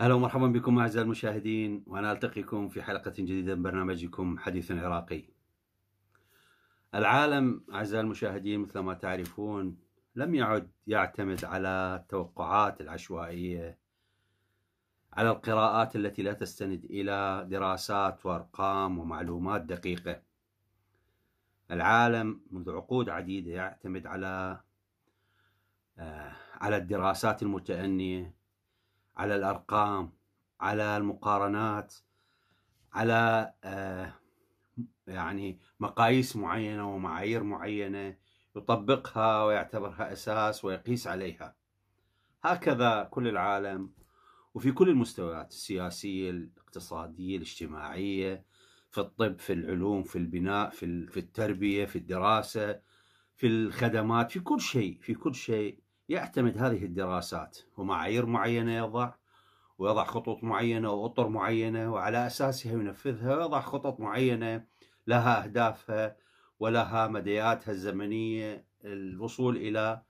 أهلا ومرحبا بكم أعزائي المشاهدين وأنا ألتقيكم في حلقة جديدة من برنامجكم حديث عراقي. العالم أعزائي المشاهدين مثل ما تعرفون لم يعد يعتمد على التوقعات العشوائية على القراءات التي لا تستند إلى دراسات وأرقام ومعلومات دقيقة. العالم منذ عقود عديدة يعتمد على آه، على الدراسات المتأنية على الأرقام على المقارنات على آه، يعني مقاييس معينة ومعايير معينة يطبقها ويعتبرها أساس ويقيس عليها هكذا كل العالم وفي كل المستويات السياسية الاقتصادية الاجتماعية في الطب في العلوم في البناء في في التربية في الدراسة في الخدمات في كل شيء في كل شيء يعتمد هذه الدراسات. ومعايير معينة يضع ويضع خطوط معينة وأطر معينة وعلى أساسها ينفذها ويضع خطط معينة لها أهدافها ولها مدياتها الزمنية الوصول إلى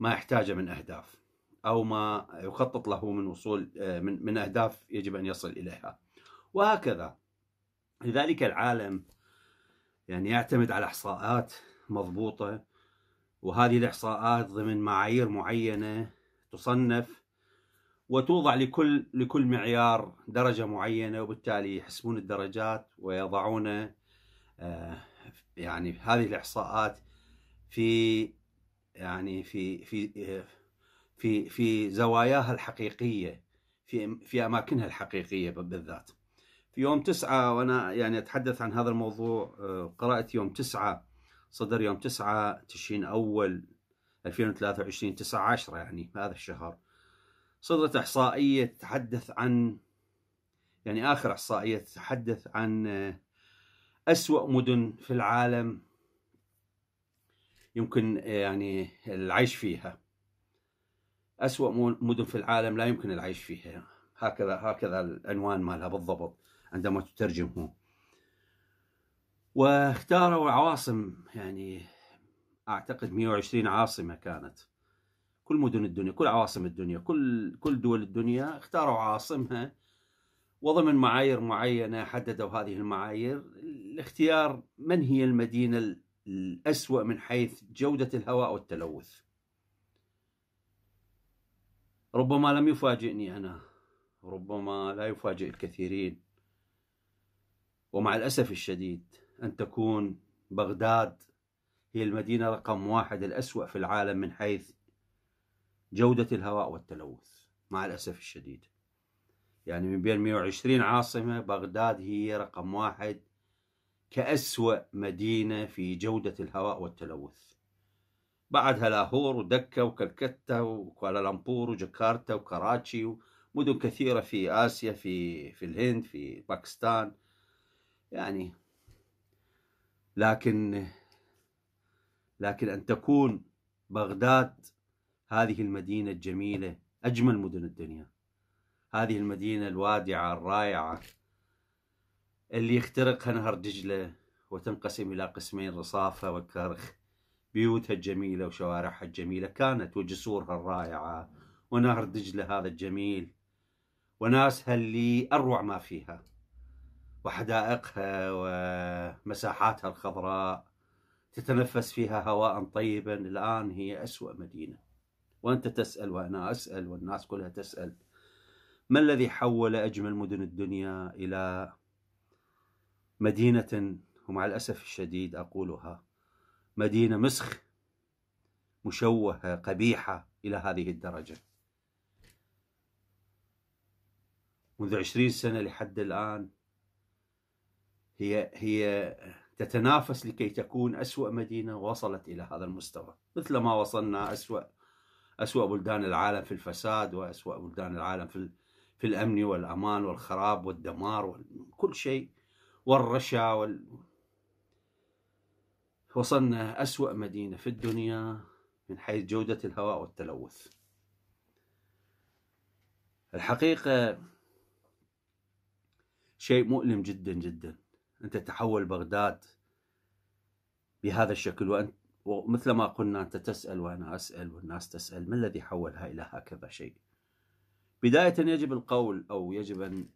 ما يحتاجه من أهداف. أو ما يخطط له من وصول من من أهداف يجب أن يصل إليها. وهكذا. لذلك العالم يعني يعتمد على إحصاءات مضبوطة وهذه الإحصاءات ضمن معايير معينة تصنف وتوضع لكل لكل معيار درجة معينة وبالتالي يحسبون الدرجات ويضعون آه، يعني هذه الإحصاءات في يعني في في في في زواياها الحقيقية في في أماكنها الحقيقية بالذات. في يوم تسعة وأنا يعني أتحدث عن هذا الموضوع آه، قرأت يوم تسعة صدر يوم 9 تشرين أول 2023 9 10 يعني هذا الشهر صدرت إحصائية تتحدث عن يعني آخر إحصائية تتحدث عن أسوأ مدن في العالم يمكن يعني العيش فيها أسوأ مدن في العالم لا يمكن العيش فيها. هكذا هكذا العنوان مالها بالضبط عندما تترجمه. واختاروا عواصم يعني أعتقد 120 عاصمة كانت. كل مدن الدنيا كل عواصم الدنيا كل كل دول الدنيا اختاروا عاصمها وضمن معايير معينة حددوا هذه المعايير. الاختيار من هي المدينة الأسوأ من حيث جودة الهواء والتلوث؟ ربما لم يفاجئني أنا. ربما لا يفاجئ الكثيرين. ومع الأسف الشديد أن تكون بغداد هي المدينة رقم واحد الأسوأ في العالم من حيث جودة الهواء والتلوث مع الأسف الشديد. يعني من بين 120 عاصمة بغداد هي رقم واحد كأسوأ مدينة في جودة الهواء والتلوث. بعدها لاهور ودكة وكلكتة وكوالالمبور وجاكرتا وكراتشي ومدن كثيرة في آسيا في في الهند في باكستان. يعني لكن لكن أن تكون بغداد هذه المدينة الجميلة أجمل مدن الدنيا. هذه المدينة الوادعة الرائعة اللي يخترقها نهر دجلة وتنقسم إلى قسمين رصافة وكرخ. بيوتها الجميلة وشوارعها الجميلة كانت وجسورها الرائعة. ونهر دجلة هذا الجميل. وناسها اللي أروع ما فيها. وحدائقها ومساحاتها الخضراء. تتنفس فيها هواء طيبا. الآن هي أسوأ مدينة. وأنت تسأل وأنا أسأل والناس كلها تسأل. ما الذي حول أجمل مدن الدنيا إلى مدينة ومع الأسف الشديد أقولها مدينة مسخ مشوهة قبيحة إلى هذه الدرجة. منذ عشرين سنة لحد الآن هي هي تتنافس لكي تكون أسوأ مدينة وصلت إلى هذا المستوى. مثل ما وصلنا أسوأ أسوأ بلدان العالم في الفساد وأسوأ بلدان العالم في في الأمن والأمان والخراب والدمار وكل شيء والرشا وال... وصلنا أسوأ مدينة في الدنيا من حيث جودة الهواء والتلوث. الحقيقة شيء مؤلم جدا جدا. أنت تحول بغداد بهذا الشكل وأنت ومثل ما قلنا أنت تسأل وأنا أسأل والناس تسأل ما الذي حولها إلى هكذا شيء؟ بداية يجب القول أو يجب أن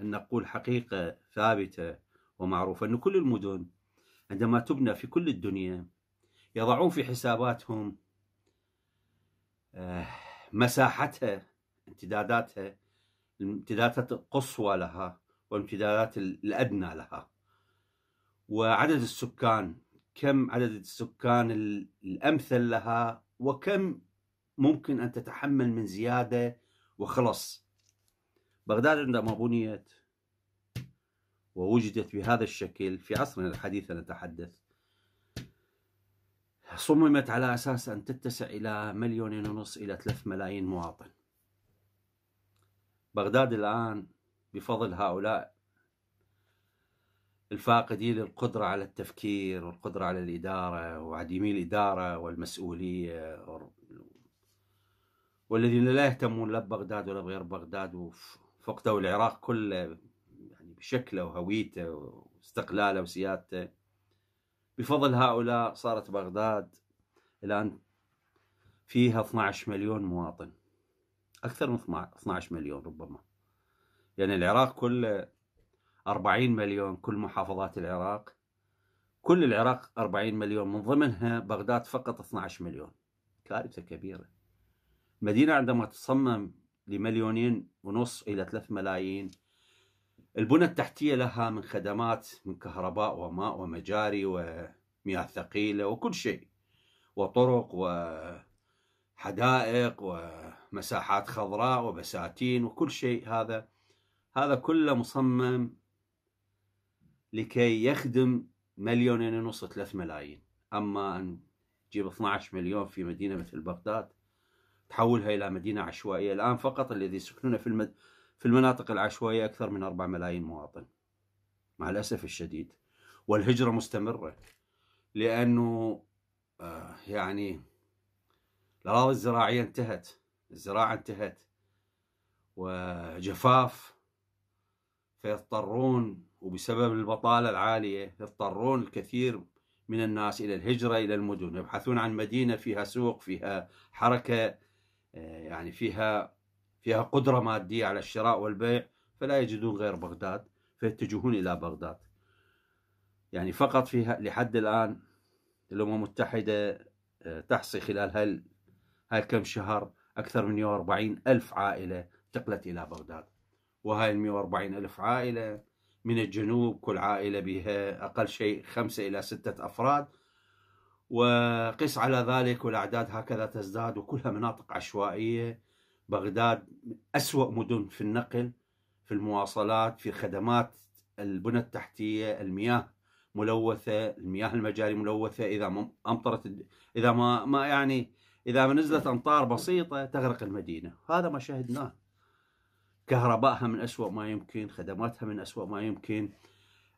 نقول حقيقة ثابتة ومعروفة أن كل المدن عندما تبنى في كل الدنيا يضعون في حساباتهم آه، مساحتها امتداداتها الامتدادات القصوى لها والامتدادات الأدنى لها. وعدد السكان كم عدد السكان الأمثل لها وكم ممكن أن تتحمل من زيادة وخلص. بغداد عندما بنيت ووجدت بهذا الشكل في عصرنا الحديث نتحدث. صممت على أساس أن تتسع إلى مليون ونص إلى ثلاث ملايين مواطن. بغداد الآن بفضل هؤلاء الفاقدين للقدرة على التفكير والقدرة على الإدارة وعديمي الإدارة والمسؤولية والذين لا يهتمون لا ببغداد ولا بغير بغداد وفقدوا العراق كله بشكله وهويته واستقلاله وسيادته. بفضل هؤلاء صارت بغداد الآن فيها 12 مليون مواطن. أكثر من 12 مليون ربما. يعني العراق كله 40 مليون كل محافظات العراق كل العراق 40 مليون. من ضمنها بغداد فقط 12 مليون. كارثة كبيرة. المدينة عندما تصمم لمليونين ونص إلى ثلاث ملايين البنى التحتية لها من خدمات من كهرباء وماء ومجاري ومياه ثقيلة وكل شيء وطرق وحدائق ومساحات خضراء وبساتين وكل شيء. هذا هذا كله مصمم لكي يخدم مليونين ونص ثلاث ملايين. أما أن تجيب 12 مليون في مدينة مثل بغداد تحولها إلى مدينة عشوائية. الآن فقط الذي يسكنون في المد... في المناطق العشوائية أكثر من 4 ملايين مواطن مع الأسف الشديد. والهجرة مستمرة لأنه آه يعني الأراضي الزراعية انتهت الزراعة انتهت وجفاف فيضطرون وبسبب البطالة العالية يضطرون الكثير من الناس إلى الهجرة إلى المدن يبحثون عن مدينة فيها سوق فيها حركة آه، يعني فيها فيها قدرة مادية على الشراء والبيع فلا يجدون غير بغداد فيتجهون إلى بغداد. يعني فقط فيها لحد الآن الأمم المتحدة آه، تحصي خلال هال كم شهر أكثر من 140 ألف عائلة انتقلت إلى بغداد. وهاي ال 140 ألف عائلة من الجنوب كل عائلة بها أقل شيء خمسة إلى ستة أفراد. وقس على ذلك والأعداد هكذا تزداد وكلها مناطق عشوائية. بغداد أسوأ مدن في النقل في المواصلات في خدمات البنى التحتية المياه ملوثة المياه المجاري ملوثة إذا أمطرت إذا ما ما يعني إذا ما نزلت أمطار بسيطة تغرق المدينة. هذا ما شاهدناه كهربائها من أسوأ ما يمكن خدماتها من أسوأ ما يمكن.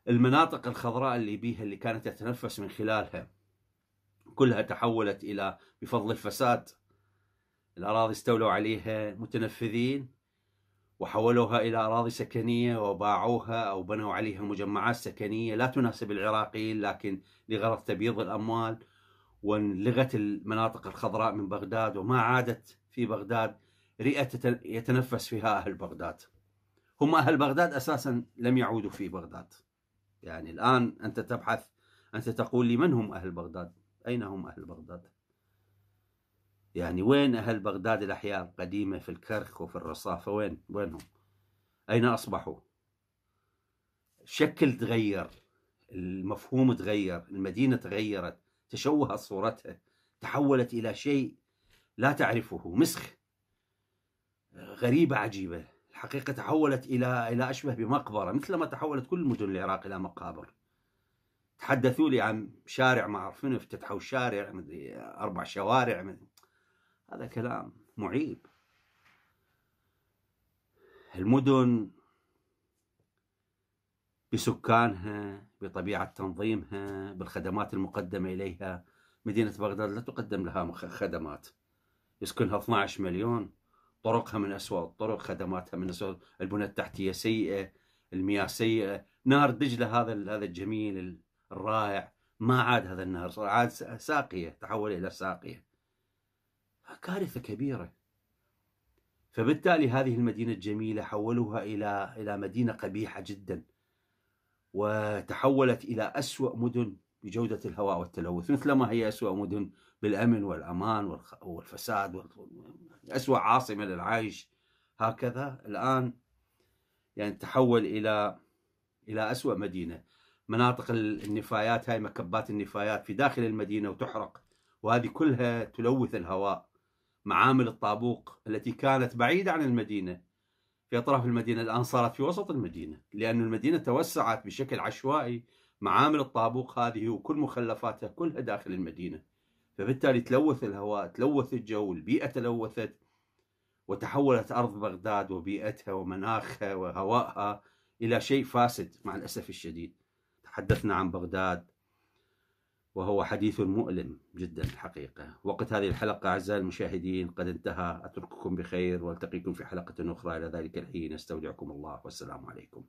المناطق الخضراء اللي بيها اللي كانت تتنفس من خلالها كلها تحولت إلى بفضل الفساد. الأراضي استولوا عليها متنفذين وحولوها إلى أراضي سكنية وباعوها أو بنوا عليها مجمعات سكنية لا تناسب العراقيين لكن لغرض تبييض الأموال ولغت المناطق الخضراء من بغداد وما عادت في بغداد رئة يتنفس فيها أهل بغداد. هم أهل بغداد أساسا لم يعودوا في بغداد. يعني الآن أنت تبحث أنت تقول لي من هم أهل بغداد؟ أين هم أهل بغداد؟ يعني وين أهل بغداد الأحياء القديمة في الكرخ وفي الرصافة؟ وين؟ وينهم؟ أين أصبحوا؟ الشكل تغير المفهوم تغير المدينة تغيرت تشوهت صورتها تحولت إلى شيء لا تعرفه مسخ غريبة عجيبة. الحقيقة تحولت إلى إلى أشبه بمقبرة مثل ما تحولت كل مدن العراق إلى مقابر. تحدثوا لي عن شارع ما أعرف افتتحوا؟ شارع مدري أربع شوارع مدري. هذا كلام معيب. المدن بسكانها بطبيعة تنظيمها بالخدمات المقدمة إليها. مدينة بغداد لا تقدم لها خدمات. يسكنها 12 مليون. طرقها من أسوأ الطرق خدماتها من أسوأ البنى التحتية سيئة المياه سيئة. نهر دجلة هذا هذا الجميل الرائع. ما عاد هذا النهر عاد ساقية تحول إلى ساقية. كارثة كبيرة. فبالتالي هذه المدينة الجميلة حولوها إلى إلى مدينة قبيحة جدا وتحولت إلى أسوأ مدن بجودة الهواء والتلوث مثلما هي أسوأ مدن بالأمن والأمان والفساد أسوأ عاصمة للعيش هكذا الآن يعني تحول إلى إلى أسوأ مدينة. مناطق النفايات هاي مكبات النفايات في داخل المدينة وتحرق وهذه كلها تلوث الهواء. معامل الطابوق التي كانت بعيدة عن المدينة. في أطراف المدينة الآن صارت في وسط المدينة لأن المدينة توسعت بشكل عشوائي. معامل الطابوق هذه وكل مخلفاتها كلها داخل المدينة. فبالتالي تلوث الهواء تلوث الجو البيئة تلوثت وتحولت أرض بغداد وبيئتها ومناخها وهوائها إلى شيء فاسد مع الأسف الشديد. تحدثنا عن بغداد وهو حديث مؤلم جدا الحقيقة. وقت هذه الحلقة أعزائي المشاهدين قد انتهى. أترككم بخير وألتقيكم في حلقة أخرى. إلى ذلك الحين أستودعكم الله. والسلام عليكم.